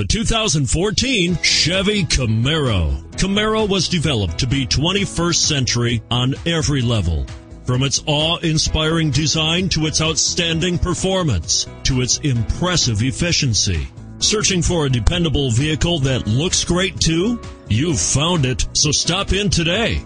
the 2014 Chevy Camaro. Camaro was developed to be 21st century on every level. From its awe-inspiring design to its outstanding performance to its impressive efficiency. Searching for a dependable vehicle that looks great too? You've found it, so stop in today.